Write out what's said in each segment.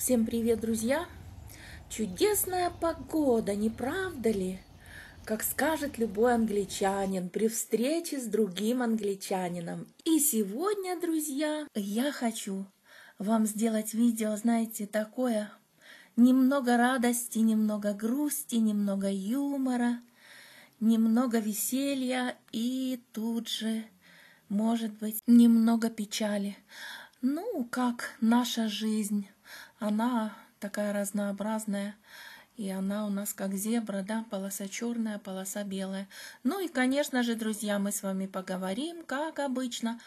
Всем привет, друзья! Чудесная погода, не правда ли? Как скажет любой англичанин при встрече с другим англичанином. И сегодня, друзья, я хочу вам сделать видео, знаете, такое немного радости, немного грусти, немного юмора, немного веселья и тут же, может быть, немного печали. Ну, как наша жизнь она такая разнообразная, и она у нас как зебра, да, полоса черная, полоса белая. Ну и, конечно же, друзья, мы с вами поговорим, как обычно,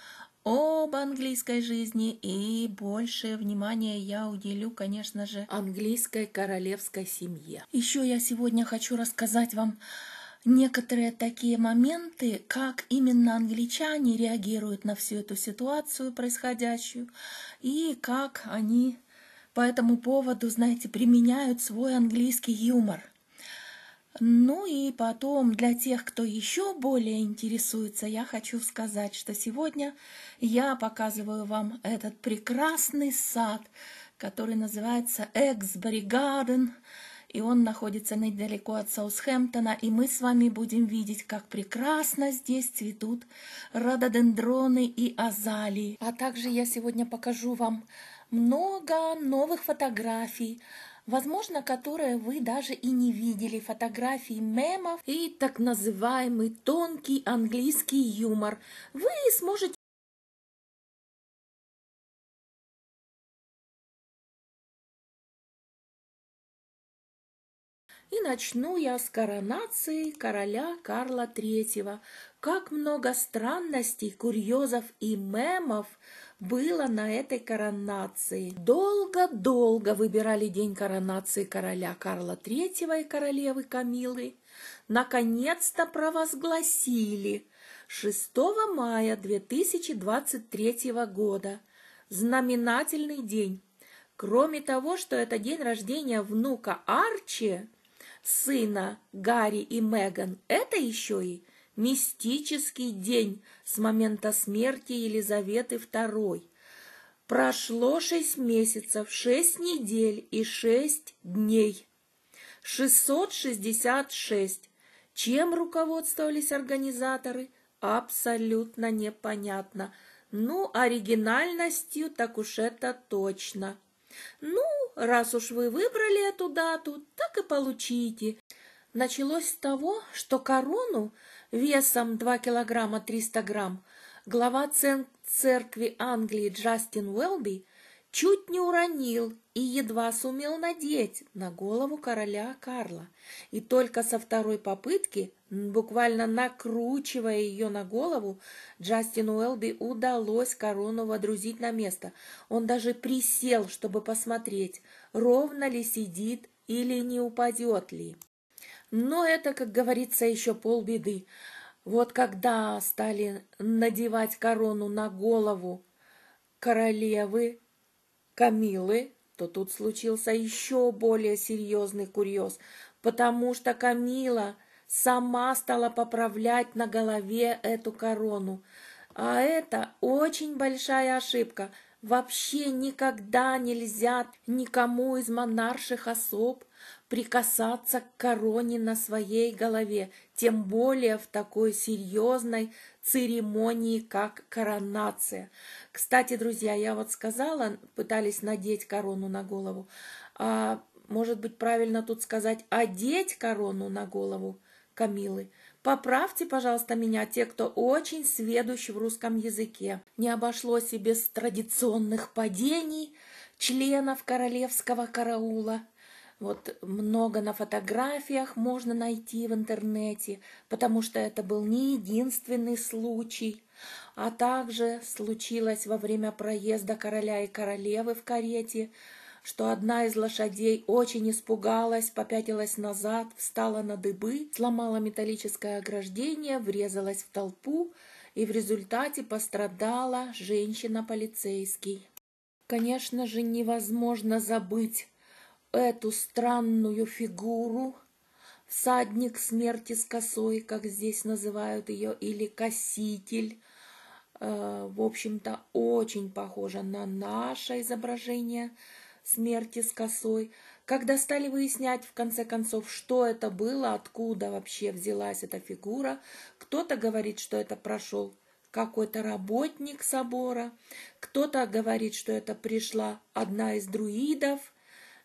об английской жизни и больше внимания я уделю, конечно же, английской королевской семье. Еще я сегодня хочу рассказать вам некоторые такие моменты, как именно англичане реагируют на всю эту ситуацию происходящую и как они по этому поводу, знаете, применяют свой английский юмор. Ну и потом, для тех, кто еще более интересуется, я хочу сказать, что сегодня я показываю вам этот прекрасный сад, который называется Эксбери Гарден, и он находится недалеко от Саусхэмптона, и мы с вами будем видеть, как прекрасно здесь цветут рододендроны и азалии. А также я сегодня покажу вам много новых фотографий, возможно, которые вы даже и не видели, фотографии мемов и так называемый тонкий английский юмор. Вы сможете И начну я с коронации короля Карла III. Как много странностей, курьезов и мемов было на этой коронации. Долго-долго выбирали день коронации короля Карла III и королевы Камилы. Наконец-то провозгласили 6 мая 2023 года. Знаменательный день. Кроме того, что это день рождения внука Арчи, сына Гарри и Меган, это еще и мистический день с момента смерти Елизаветы II. Прошло шесть месяцев, шесть недель и шесть дней. 666. Чем руководствовались организаторы? Абсолютно непонятно. Ну, оригинальностью так уж это точно. Ну, раз уж вы выбрали эту дату, так и получите. Началось с того, что корону весом 2 килограмма 300 грамм, глава церкви Англии Джастин Уэлби чуть не уронил и едва сумел надеть на голову короля Карла. И только со второй попытки, буквально накручивая ее на голову, Джастину Уэлби удалось корону водрузить на место. Он даже присел, чтобы посмотреть, ровно ли сидит или не упадет ли. Но это, как говорится, еще полбеды. Вот когда стали надевать корону на голову королевы Камилы, то тут случился еще более серьезный курьез, потому что Камила сама стала поправлять на голове эту корону. А это очень большая ошибка. Вообще никогда нельзя никому из монарших особ прикасаться к короне на своей голове, тем более в такой серьезной церемонии, как коронация. Кстати, друзья, я вот сказала, пытались надеть корону на голову, а может быть правильно тут сказать одеть корону на голову Камилы. Поправьте, пожалуйста, меня, те, кто очень сведущ в русском языке. Не обошлось и без традиционных падений членов королевского караула. Вот много на фотографиях можно найти в интернете, потому что это был не единственный случай. А также случилось во время проезда короля и королевы в карете, что одна из лошадей очень испугалась, попятилась назад, встала на дыбы, сломала металлическое ограждение, врезалась в толпу, и в результате пострадала женщина-полицейский. Конечно же, невозможно забыть эту странную фигуру, всадник смерти с косой, как здесь называют ее, или коситель, э, в общем-то, очень похожа на наше изображение смерти с косой. Когда стали выяснять, в конце концов, что это было, откуда вообще взялась эта фигура, кто-то говорит, что это прошел какой-то работник собора, кто-то говорит, что это пришла одна из друидов,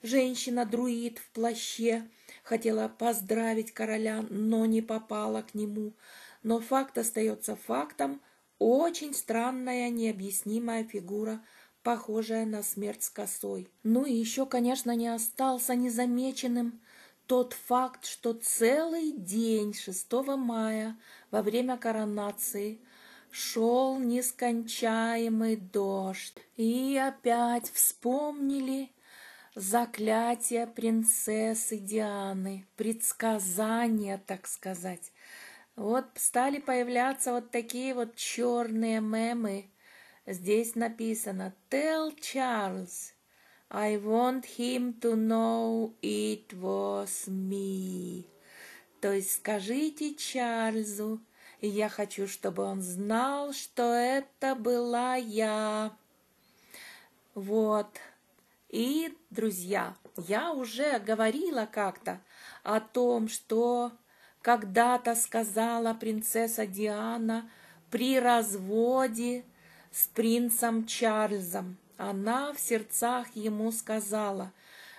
женщина-друид в плаще, хотела поздравить короля, но не попала к нему. Но факт остается фактом, очень странная, необъяснимая фигура, похожая на смерть с косой. Ну и еще, конечно, не остался незамеченным тот факт, что целый день 6 мая во время коронации – шел нескончаемый дождь, и опять вспомнили заклятие принцессы Дианы, предсказания, так сказать. Вот стали появляться вот такие вот черные мемы. Здесь написано «Tell Charles, I want him to know it was me». То есть скажите Чарльзу, я хочу, чтобы он знал, что это была я. Вот. И, друзья, я уже говорила как-то о том, что когда-то сказала принцесса Диана при разводе с принцем Чарльзом. Она в сердцах ему сказала,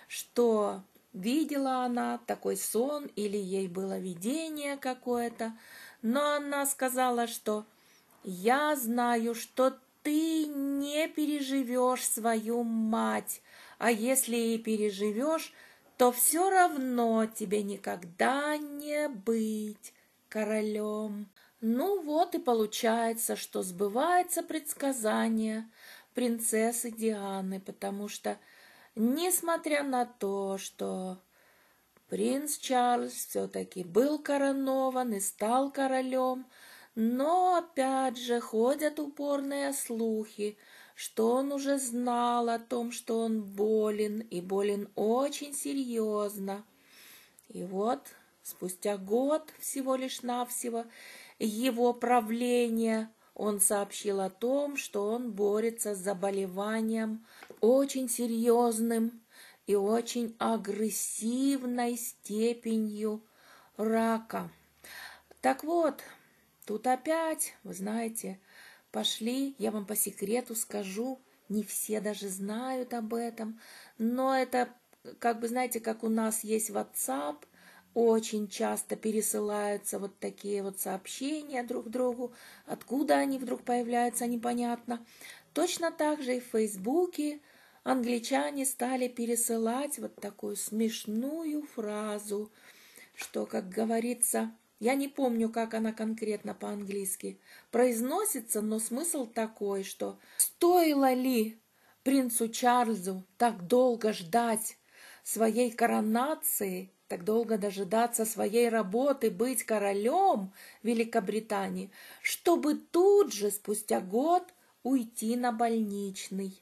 что видела она такой сон или ей было видение какое-то, но она сказала, что «Я знаю, что ты не переживешь свою мать, а если и переживешь, то все равно тебе никогда не быть королем». Ну вот и получается, что сбывается предсказание принцессы Дианы, потому что, несмотря на то, что Принц Чарльз все-таки был коронован и стал королем, но опять же ходят упорные слухи, что он уже знал о том, что он болен, и болен очень серьезно. И вот спустя год всего лишь навсего его правления он сообщил о том, что он борется с заболеванием очень серьезным, и очень агрессивной степенью рака. Так вот, тут опять, вы знаете, пошли, я вам по секрету скажу, не все даже знают об этом, но это, как бы, знаете, как у нас есть WhatsApp, очень часто пересылаются вот такие вот сообщения друг другу, откуда они вдруг появляются, непонятно. Точно так же и в Фейсбуке англичане стали пересылать вот такую смешную фразу, что, как говорится, я не помню, как она конкретно по-английски произносится, но смысл такой, что стоило ли принцу Чарльзу так долго ждать своей коронации, так долго дожидаться своей работы быть королем Великобритании, чтобы тут же спустя год уйти на больничный.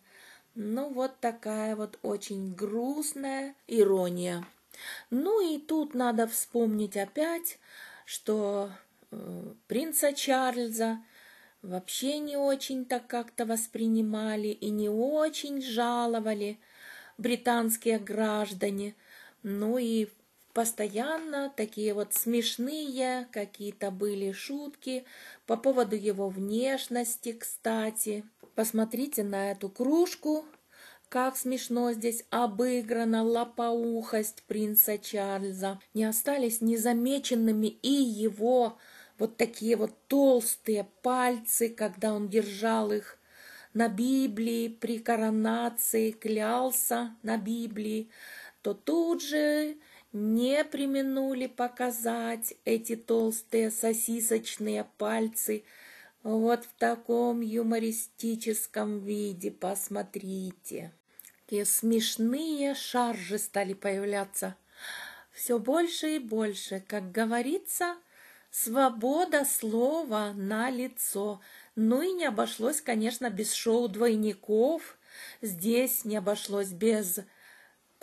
Ну, вот такая вот очень грустная ирония. Ну и тут надо вспомнить опять, что э, принца Чарльза вообще не очень так как-то воспринимали и не очень жаловали британские граждане. Ну и постоянно такие вот смешные какие-то были шутки по поводу его внешности, кстати. Посмотрите на эту кружку, как смешно здесь обыграна лопоухость принца Чарльза. Не остались незамеченными и его вот такие вот толстые пальцы, когда он держал их на Библии при коронации, клялся на Библии, то тут же не применули показать эти толстые сосисочные пальцы – вот в таком юмористическом виде, посмотрите. Какие смешные шаржи стали появляться. Все больше и больше, как говорится, свобода слова на лицо. Ну и не обошлось, конечно, без шоу двойников. Здесь не обошлось без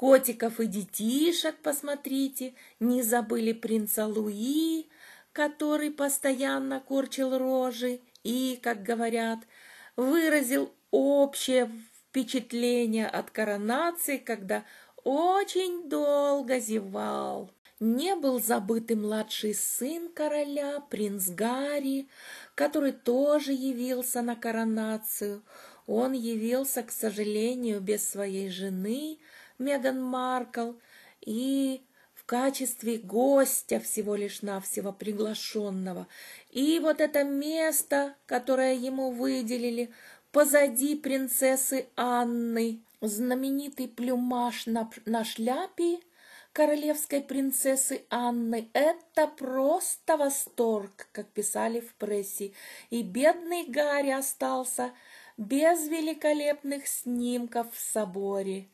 котиков и детишек, посмотрите. Не забыли принца Луи, который постоянно корчил рожи и, как говорят, выразил общее впечатления от коронации, когда очень долго зевал. Не был забыт и младший сын короля, принц Гарри, который тоже явился на коронацию. Он явился, к сожалению, без своей жены, Меган Маркл, и в качестве гостя всего лишь навсего приглашенного. И вот это место, которое ему выделили, позади принцессы Анны, знаменитый плюмаж на, на шляпе королевской принцессы Анны – это просто восторг, как писали в прессе. И бедный Гарри остался без великолепных снимков в соборе.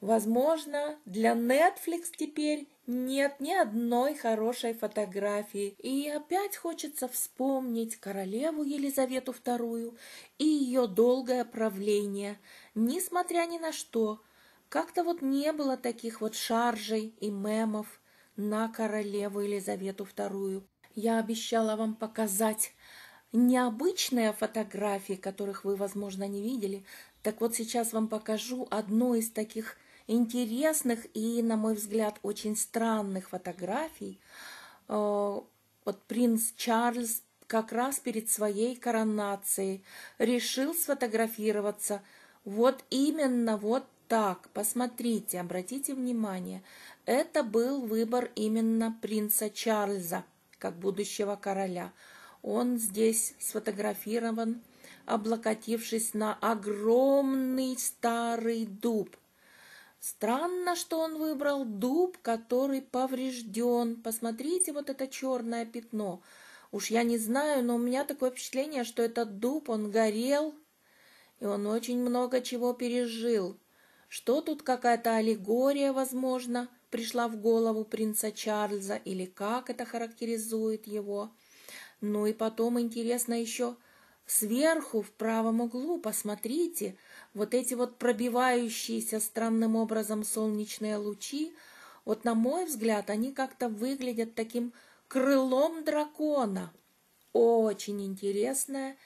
Возможно, для Netflix теперь нет ни одной хорошей фотографии. И опять хочется вспомнить королеву Елизавету II и ее долгое правление. Несмотря ни на что, как-то вот не было таких вот шаржей и мемов на королеву Елизавету II. Я обещала вам показать необычные фотографии, которых вы, возможно, не видели. Так вот сейчас вам покажу одну из таких интересных и, на мой взгляд, очень странных фотографий. Э, вот принц Чарльз как раз перед своей коронацией решил сфотографироваться вот именно вот так. Посмотрите, обратите внимание, это был выбор именно принца Чарльза как будущего короля. Он здесь сфотографирован, облокотившись на огромный старый дуб – Странно, что он выбрал дуб, который поврежден. Посмотрите, вот это черное пятно. Уж я не знаю, но у меня такое впечатление, что этот дуб, он горел, и он очень много чего пережил. Что тут какая-то аллегория, возможно, пришла в голову принца Чарльза, или как это характеризует его? Ну и потом интересно еще сверху в правом углу, посмотрите – вот эти вот пробивающиеся странным образом солнечные лучи, вот на мой взгляд, они как-то выглядят таким крылом дракона. Очень интересная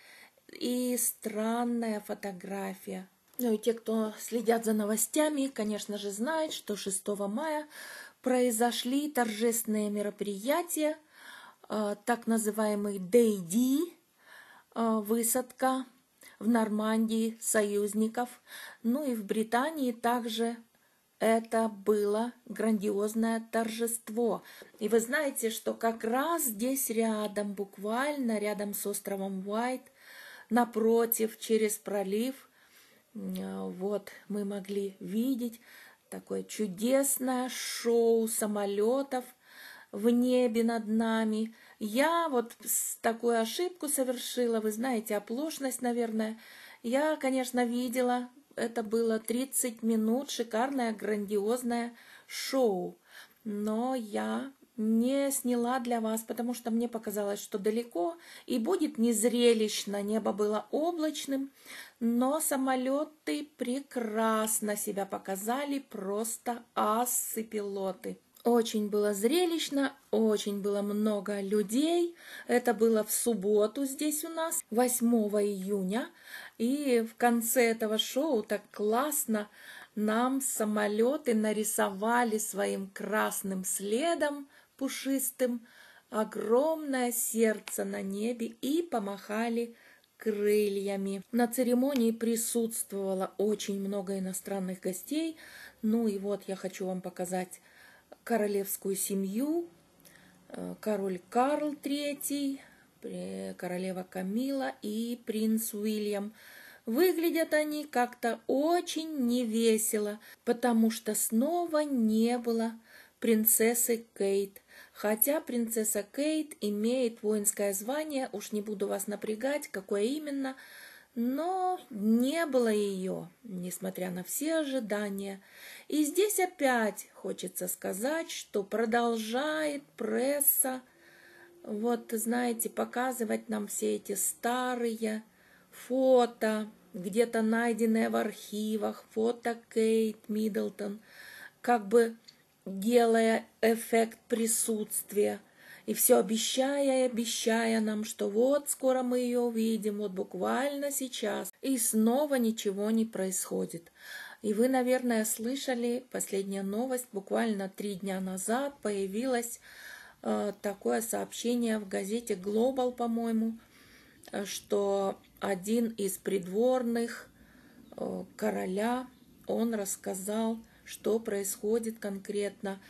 и странная фотография. Ну и те, кто следят за новостями, конечно же, знают, что 6 мая произошли торжественные мероприятия, э, так называемый Дейди, э, высадка в Нормандии союзников, ну и в Британии также это было грандиозное торжество. И вы знаете, что как раз здесь рядом, буквально рядом с островом Уайт, напротив, через пролив, вот мы могли видеть такое чудесное шоу самолетов в небе над нами. Я вот такую ошибку совершила, вы знаете, оплошность, наверное. Я, конечно, видела, это было 30 минут, шикарное, грандиозное шоу. Но я не сняла для вас, потому что мне показалось, что далеко и будет незрелищно. Небо было облачным, но самолеты прекрасно себя показали, просто асы-пилоты. Очень было зрелищно, очень было много людей. Это было в субботу здесь у нас, 8 июня. И в конце этого шоу так классно нам самолеты нарисовали своим красным следом пушистым огромное сердце на небе и помахали крыльями. На церемонии присутствовало очень много иностранных гостей. Ну и вот я хочу вам показать королевскую семью, э, король Карл III, королева Камила и принц Уильям. Выглядят они как-то очень невесело, потому что снова не было принцессы Кейт. Хотя принцесса Кейт имеет воинское звание, уж не буду вас напрягать, какое именно, но не было ее, несмотря на все ожидания. И здесь опять хочется сказать, что продолжает пресса, вот, знаете, показывать нам все эти старые фото, где-то найденные в архивах, фото Кейт Миддлтон, как бы делая эффект присутствия. И все обещая и обещая нам, что вот скоро мы ее увидим, вот буквально сейчас, и снова ничего не происходит. И вы, наверное, слышали, последняя новость, буквально три дня назад появилось э, такое сообщение в газете Global, по-моему, что один из придворных э, короля, он рассказал, что происходит конкретно.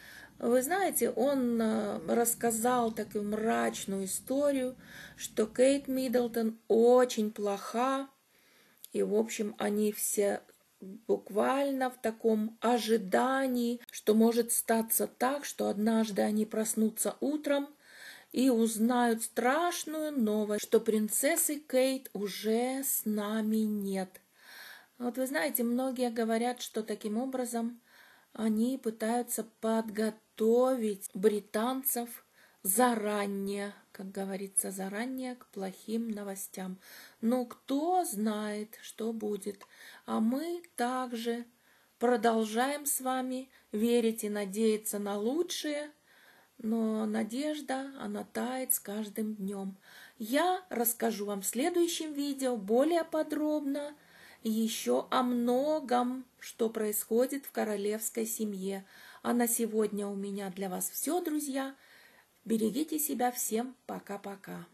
Вы знаете, он э, рассказал такую мрачную историю, что Кейт Миддлтон очень плоха, и, в общем, они все буквально в таком ожидании, что может статься так, что однажды они проснутся утром и узнают страшную новость, что принцессы Кейт уже с нами нет. Вот вы знаете, многие говорят, что таким образом они пытаются подготовить британцев заранее, как говорится, заранее к плохим новостям. Но кто знает, что будет. А мы также продолжаем с вами верить и надеяться на лучшее, но надежда, она тает с каждым днем. Я расскажу вам в следующем видео более подробно еще о многом, что происходит в королевской семье. А на сегодня у меня для вас все, друзья. Берегите себя всем. Пока-пока.